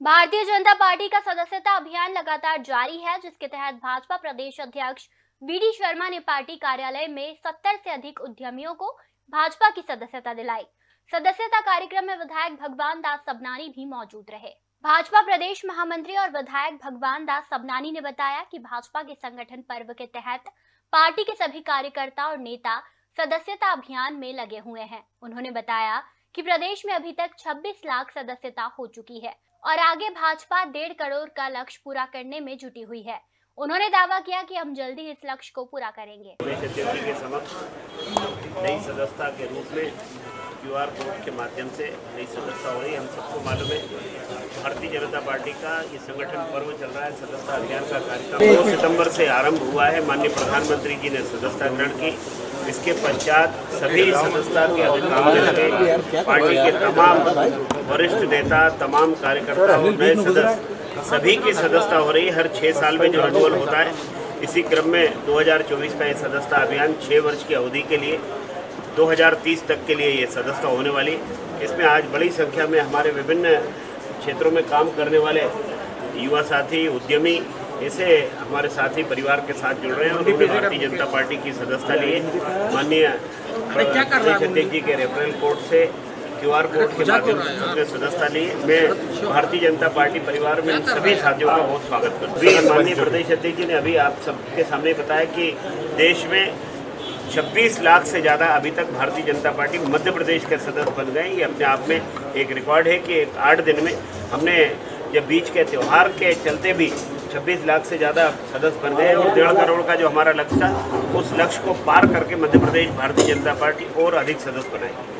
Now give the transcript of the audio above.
Bharatiya Janata party का सदस्यता अभियान लगातार जारी है, जिसके तहत भाजपा प्रदेश अध्यक्ष बी डी शर्मा ने पार्टी कार्यालय में 70 से अधिक उद्यमियों को भाजपा की सदस्यता दिलाई। सदस्यता कार्यक्रम में विधायक भगवान दास सबनानी भी मौजूद रहे। भाजपा प्रदेश महामंत्री और विधायक भगवान दास सबनानी ने बताया कि भाजपा के संगठन पर्व के तहत पार्टी के सभी कार्यकर्ता और नेता सदस्यता अभियान में लगे हुए हैं। उन्होंने बताया कि प्रदेश में अभी तक 26 लाख सदस्यता हो चुकी है और आगे भाजपा डेढ़ करोड़ का लक्ष्य पूरा करने में जुटी हुई है। उन्होंने दावा किया कि हम जल्दी इस लक्ष्य को पूरा करेंगे। के समक्ष नई सदस्यता के रूप में क्यूआर कोड के माध्यम से नई सदस्यता हो रही हम सबको मालूम है, भारतीय जनता पार्टी का ये संगठन पर्व चल रहा है, सदस्यता अभियान का कार्यक्रम दो सितंबर से आरंभ हुआ है। माननीय प्रधानमंत्री जी ने सदस्यता ग्रहण की। इसके पश्चात सभी सदस्यता के अधिकारी पार्टी के तमाम वरिष्ठ नेता, तमाम कार्यकर्ता नए सदस्य, सभी की सदस्यता हो रही है। हर छः साल में जो रिन्यूअल होता है, इसी क्रम में 2024 का ये सदस्यता अभियान छः वर्ष की अवधि के लिए 2030 तक के लिए ये सदस्यता होने वाली। इसमें आज बड़ी संख्या में हमारे विभिन्न क्षेत्रों में काम करने वाले युवा साथी उद्यमी ऐसे हमारे साथी परिवार के साथ जुड़ रहे हैं। उन्होंने भारतीय जनता पार्टी की सदस्यता लिए माननीय अध्यक्ष जी के रेफरल कोर्ट से क्यू आर कोड के माध्यम से सदस्यता लिए मैं भारतीय जनता पार्टी परिवार में सभी साथियों का बहुत स्वागत करता हूँ। माननीय प्रदेश अध्यक्ष जी ने अभी आप सबके सामने बताया कि देश में 26 लाख से ज़्यादा अभी तक भारतीय जनता पार्टी मध्य प्रदेश के सदस्य बन गए ये अपने आप में एक रिकॉर्ड है कि एक आठ दिन में हमने जब बीच के त्यौहार के चलते भी 26 लाख से ज़्यादा सदस्य बन गए और डेढ़ करोड़ का जो हमारा लक्ष्य था, उस लक्ष्य को पार करके मध्य प्रदेश भारतीय जनता पार्टी और अधिक सदस्य बनाएगी